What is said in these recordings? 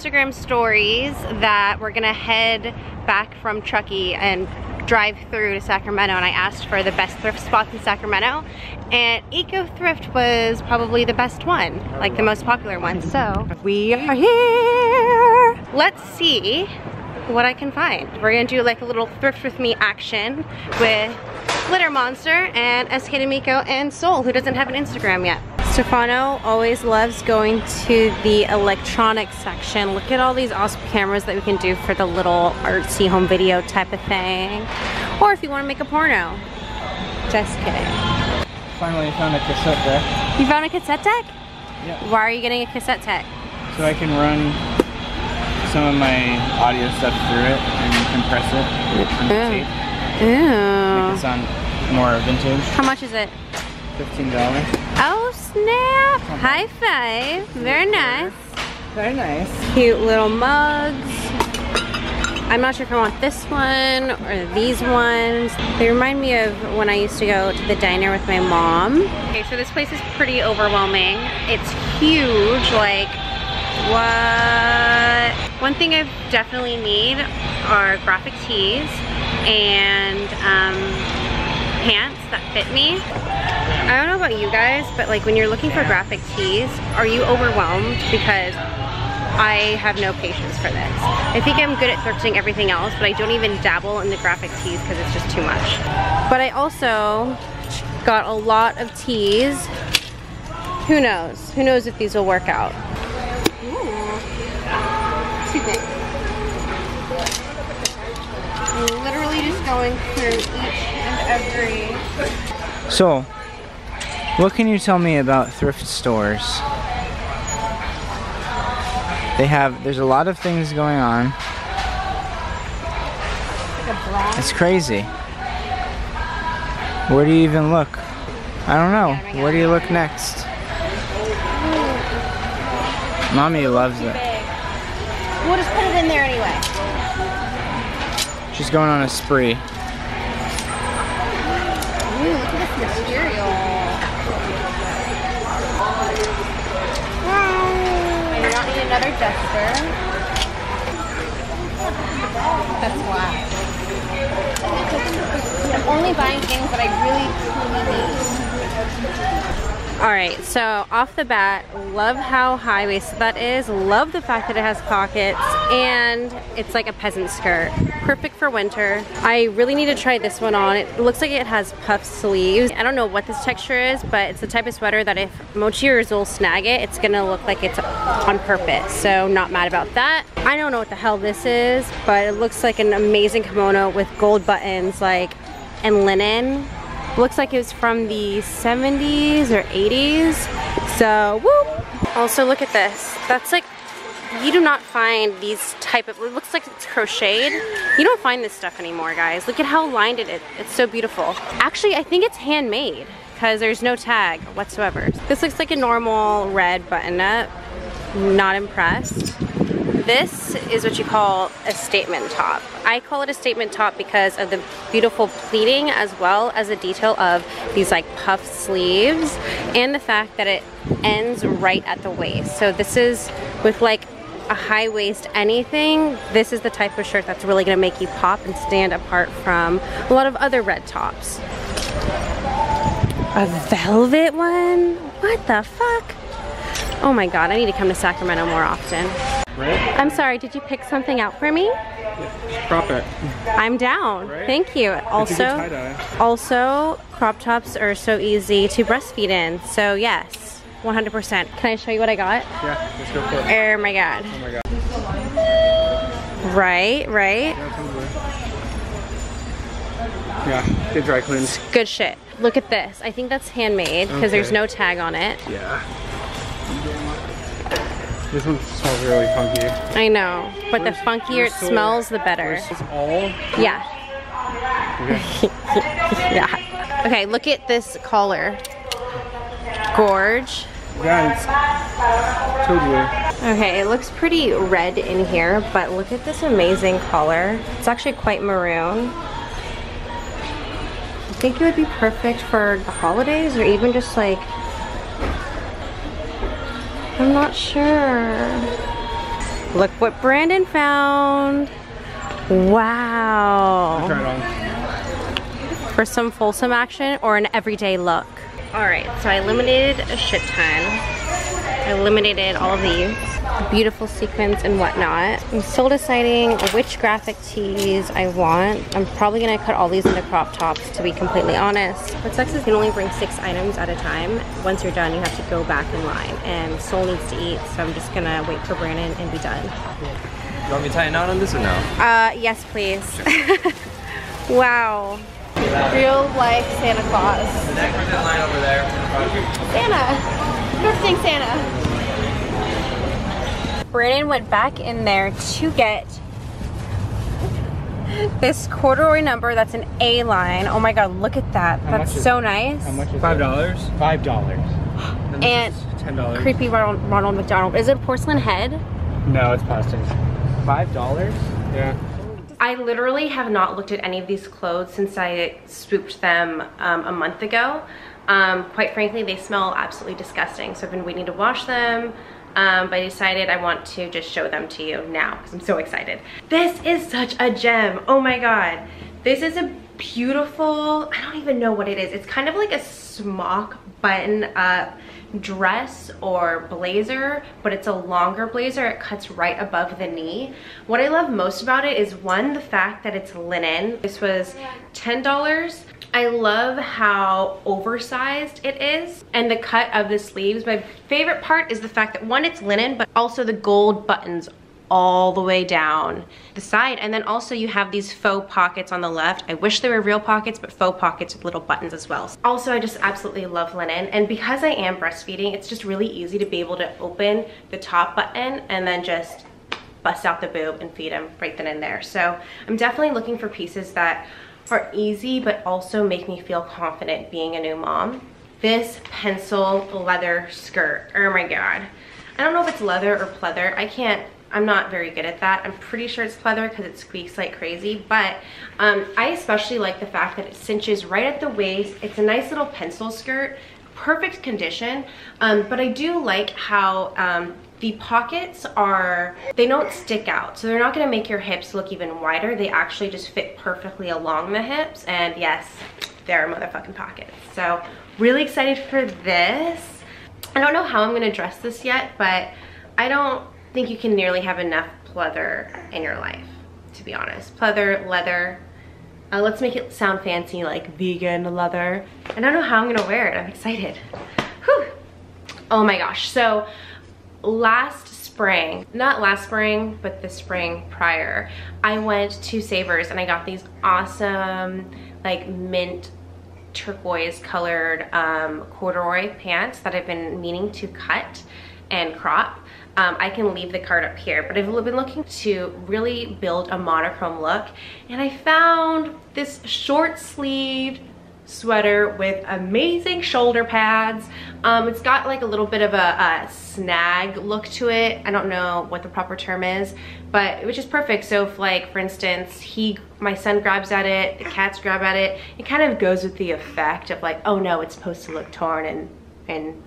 Instagram stories that we're gonna head back from Truckee and drive through to Sacramento and I asked for the best thrift spots in Sacramento and Eco Thrift was probably the best one, like the most popular one. So we are here. Let's see what I can find. We're gonna do like a little thrift with me action with Glitter Monster and SK and Soul who doesn't have an Instagram yet. Stefano always loves going to the electronics section. Look at all these awesome cameras that we can do for the little artsy home video type of thing. Or if you want to make a porno. Just kidding. Finally found a cassette deck. You found a cassette deck? Yeah. Why are you getting a cassette deck? So I can run some of my audio stuff through it and compress it Ooh. tape. Ooh. Make it sound more vintage. How much is it? Fifteen dollars. Oh snap! High five. Very nice. Very nice. Cute little mugs. I'm not sure if I want this one or these ones. They remind me of when I used to go to the diner with my mom. Okay, so this place is pretty overwhelming. It's huge, like what? One thing I definitely need are graphic tees and um, pants that fit me. I don't know about you guys, but like when you're looking for graphic tees, are you overwhelmed? Because I have no patience for this. I think I'm good at thrifting everything else, but I don't even dabble in the graphic tees because it's just too much. But I also got a lot of tees. Who knows? Who knows if these will work out? Two things. I'm literally just going through each and every So, what can you tell me about thrift stores? They have, there's a lot of things going on. It's crazy. Where do you even look? I don't know. Where do you look next? Mommy loves it. We'll just put it in there anyway. She's going on a spree. Ooh, look at this material. I do not need another duster. That's why. I'm only buying things that I really truly need. All right, so off the bat, love how high-waisted that is. Love the fact that it has pockets and it's like a peasant skirt. Perfect for winter. I really need to try this one on. It looks like it has puff sleeves. I don't know what this texture is, but it's the type of sweater that if Mochi or Zul snag it, it's gonna look like it's on purpose. So not mad about that. I don't know what the hell this is, but it looks like an amazing kimono with gold buttons like and linen. Looks like it was from the 70s or 80s. So, whoop. Also, look at this. That's like, you do not find these type of, it looks like it's crocheted. You don't find this stuff anymore, guys. Look at how lined it is. It's so beautiful. Actually, I think it's handmade because there's no tag whatsoever. This looks like a normal red button up. Not impressed. This is what you call a statement top. I call it a statement top because of the beautiful pleating as well as the detail of these like puff sleeves and the fact that it ends right at the waist. So this is with like a high waist anything, this is the type of shirt that's really gonna make you pop and stand apart from a lot of other red tops. A velvet one? What the fuck? Oh my god, I need to come to Sacramento more often. Red? I'm sorry, did you pick something out for me? Crop it. I'm down. Right? Thank you. Also, also crop tops are so easy to breastfeed in. So yes, 100%. Can I show you what I got? Yeah, let's go for it. Oh my god. Oh my god. Right, right. Yeah, get dry cleaned. Good shit. Look at this. I think that's handmade because there's no tag on it. Yeah. This one smells really funky. I know, but the funkier it smells, the better. All? Yeah. Okay. Yeah. Okay, look at this collar. Gorge. Told you. Okay, it looks pretty red in here, but look at this amazing color. It's actually quite maroon. I think it would be perfect for the holidays or even just like, I'm not sure. Look what Brandon found. Wow. For some fulsome action or an everyday look. All right, so I eliminated a shit ton. I eliminated all of these beautiful sequins and whatnot. I'm still deciding which graphic tees I want. I'm probably gonna cut all these into crop tops to be completely honest. What sucks is you can only bring six items at a time. Once you're done, you have to go back in line and Soul needs to eat, so I'm just gonna wait for Brandon and be done. You want me to tie a knot on this or no? Uh, yes please. wow. Real life Santa Claus. The next person line over there. Santa. Drifting Santa. Brandon went back in there to get this corduroy number that's an A line. Oh my god, look at that. How that's is so it? nice. How much is Five dollars. Five dollars. And ten dollars. creepy Ronald, Ronald McDonald. Is it porcelain head? No, it's plastic. Five dollars? Yeah. I literally have not looked at any of these clothes since I swooped them um, a month ago. Um, quite frankly, they smell absolutely disgusting. So I've been waiting to wash them. Um, but I decided I want to just show them to you now because I'm so excited. This is such a gem. Oh my God. This is a beautiful, I don't even know what it is. It's kind of like a smock button up dress or blazer, but it's a longer blazer. It cuts right above the knee. What I love most about it is one, the fact that it's linen. This was $10. I love how oversized it is and the cut of the sleeves. My favorite part is the fact that one, it's linen, but also the gold buttons all the way down the side. And then also you have these faux pockets on the left. I wish they were real pockets, but faux pockets with little buttons as well. Also, I just absolutely love linen. And because I am breastfeeding, it's just really easy to be able to open the top button and then just bust out the boob and feed him right then and there. So I'm definitely looking for pieces that are easy, but also make me feel confident being a new mom. This pencil leather skirt, oh my God. I don't know if it's leather or pleather. I can't, I'm not very good at that. I'm pretty sure it's pleather because it squeaks like crazy, but um, I especially like the fact that it cinches right at the waist. It's a nice little pencil skirt, perfect condition, um, but I do like how um, the pockets are, they don't stick out. So they're not gonna make your hips look even wider. They actually just fit perfectly along the hips. And yes, they're motherfucking pockets. So really excited for this. I don't know how I'm gonna dress this yet, but I don't think you can nearly have enough pleather in your life, to be honest. Pleather, leather, uh, let's make it sound fancy like vegan leather. I don't know how I'm gonna wear it, I'm excited. Whew. Oh my gosh, so last spring, not last spring, but the spring prior, I went to Savers and I got these awesome like mint turquoise colored um, corduroy pants that I've been meaning to cut and crop. Um, I can leave the card up here, but I've been looking to really build a monochrome look and I found this short sleeved sweater with amazing shoulder pads. Um, it's got like a little bit of a, a, snag look to it. I don't know what the proper term is, but which is perfect. So if like, for instance, he, my son grabs at it, the cats grab at it, it kind of goes with the effect of like, oh no, it's supposed to look torn and, and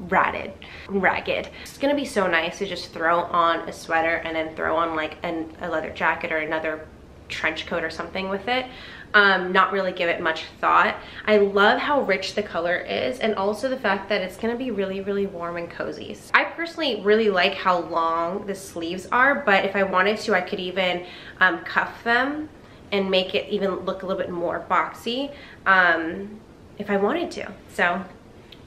ratted, ragged. It's gonna be so nice to just throw on a sweater and then throw on like an, a leather jacket or another trench coat or something with it um, not really give it much thought. I love how rich the color is and also the fact that it's gonna be really, really warm and cozy. I personally really like how long the sleeves are, but if I wanted to, I could even um, cuff them and make it even look a little bit more boxy um, if I wanted to. So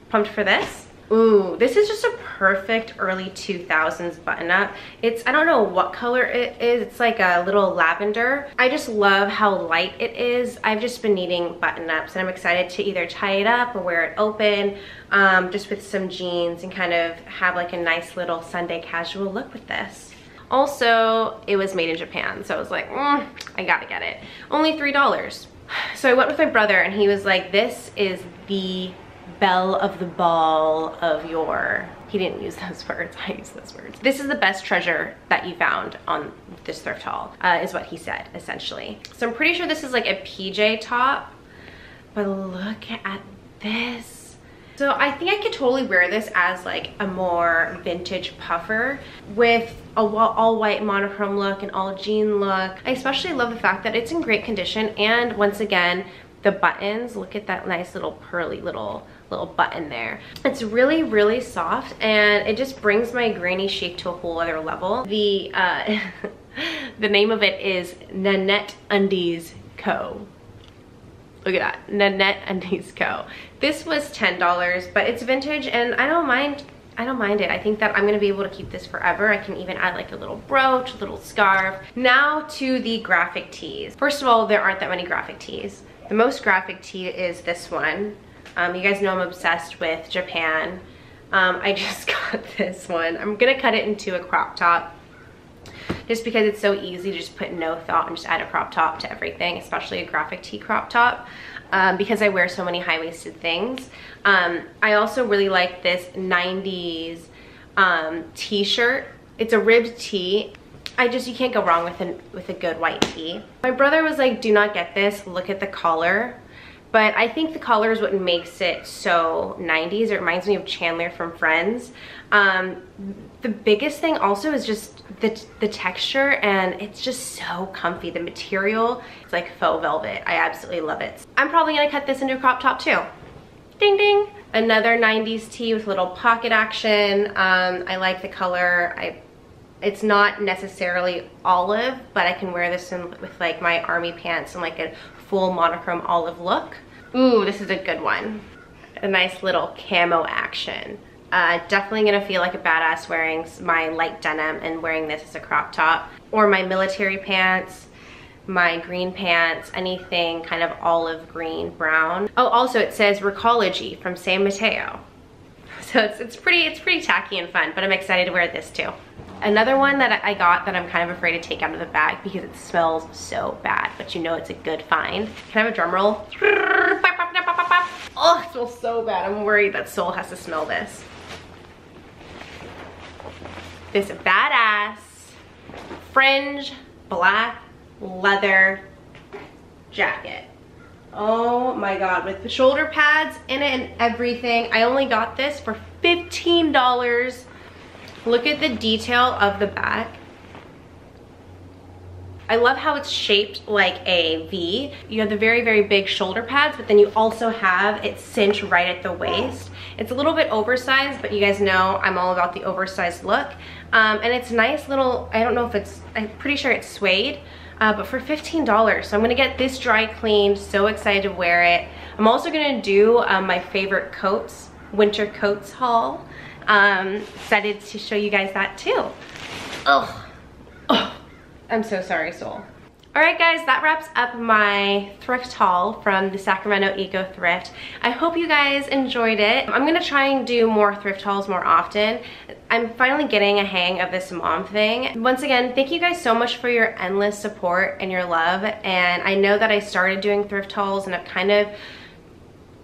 pumped for this. Ooh, this is just a perfect early 2000s button up. It's, I don't know what color it is. It's like a little lavender. I just love how light it is. I've just been needing button ups and I'm excited to either tie it up or wear it open um, just with some jeans and kind of have like a nice little Sunday casual look with this. Also, it was made in Japan, so I was like, mm, I gotta get it. Only $3. So I went with my brother and he was like, this is the belle of the ball of your he didn't use those words i use those words. This is the best treasure that you found on this thrift haul uh, is what he said essentially. So i'm pretty sure this is like a pj top but look at this. So I think I could totally wear this as like a more vintage puffer with a all white monochrome look and all jean look. I especially love the fact that it's in great condition and once again, the buttons, look at that nice little pearly little little button there. It's really, really soft and it just brings my granny chic to a whole other level. The, uh, the name of it is Nanette Undies Co. Look at that, Nanette Undies Co. This was $10, but it's vintage and I don't mind I don't mind it. I think that I'm gonna be able to keep this forever. I can even add like a little brooch, a little scarf. Now to the graphic tees. First of all, there aren't that many graphic tees. The most graphic tee is this one. Um, you guys know I'm obsessed with Japan. Um, I just got this one. I'm gonna cut it into a crop top just because it's so easy to just put no thought and just add a crop top to everything, especially a graphic tee crop top. Um, because I wear so many high-waisted things. Um, I also really like this 90s um, t-shirt. It's a ribbed tee. I just, you can't go wrong with, an, with a good white tee. My brother was like, do not get this, look at the collar. But I think the color is what makes it so 90s. It reminds me of Chandler from Friends. Um, the biggest thing also is just the, the texture and it's just so comfy. The material, it's like faux velvet. I absolutely love it. I'm probably gonna cut this into a crop top too. Ding ding. Another 90s tee with little pocket action. Um, I like the color. I it's not necessarily olive, but I can wear this in, with like my army pants and like a full monochrome olive look. Ooh, this is a good one. A nice little camo action. Uh, definitely gonna feel like a badass wearing my light denim and wearing this as a crop top. Or my military pants, my green pants, anything kind of olive green, brown. Oh, also it says Recology from San Mateo. So it's, it's pretty it's pretty tacky and fun, but I'm excited to wear this too. Another one that I got that I'm kind of afraid to take out of the bag because it smells so bad, but you know it's a good find. Can I have a drum roll? Oh, it smells so bad. I'm worried that Soul has to smell this. This badass fringe black leather jacket. Oh my God, with the shoulder pads in it and everything. I only got this for $15. Look at the detail of the back. I love how it's shaped like a V. You have the very, very big shoulder pads, but then you also have it cinched right at the waist. It's a little bit oversized, but you guys know I'm all about the oversized look. Um, and it's nice little, I don't know if it's, I'm pretty sure it's suede, uh, but for $15. So I'm gonna get this dry cleaned, so excited to wear it. I'm also gonna do um, my favorite coats, winter coats haul. Um, excited to show you guys that too. Oh, oh, I'm so sorry, Soul. All right guys, that wraps up my thrift haul from the Sacramento Eco Thrift. I hope you guys enjoyed it. I'm gonna try and do more thrift hauls more often. I'm finally getting a hang of this mom thing. Once again, thank you guys so much for your endless support and your love. And I know that I started doing thrift hauls and I've kind of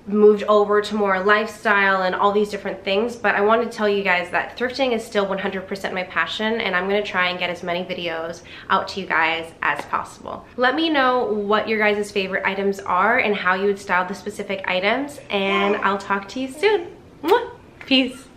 moved over to more lifestyle and all these different things but I wanted to tell you guys that thrifting is still 100% my passion and I'm going to try and get as many videos out to you guys as possible. Let me know what your guys' favorite items are and how you would style the specific items and I'll talk to you soon. Peace.